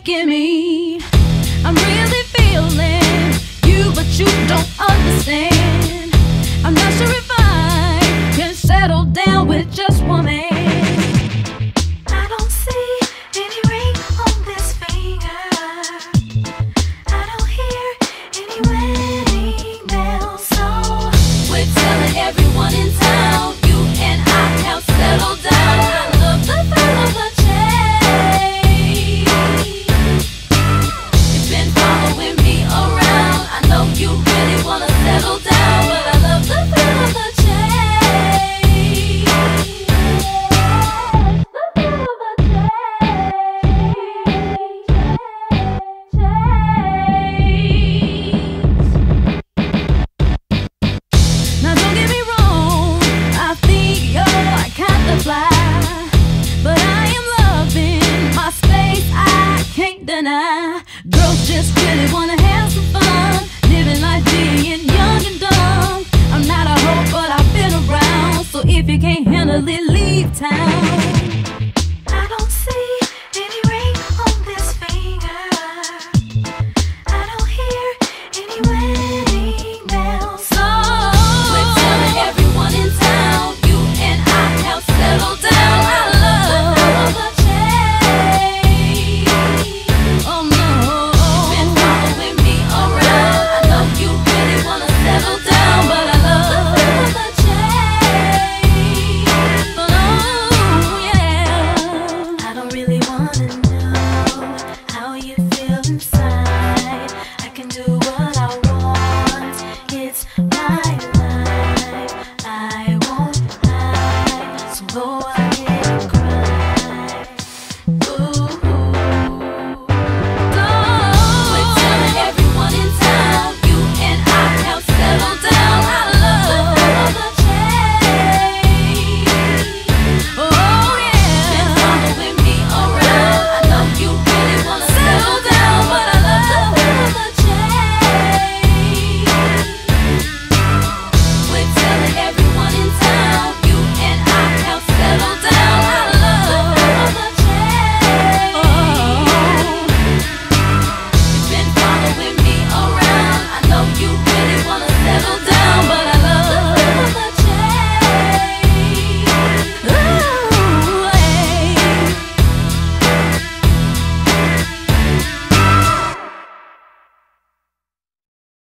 making me. I'm really feeling you, but you don't understand. I'm not sure if I can settle down with just one man. Everyone inside can't handle it, leave town. I don't see.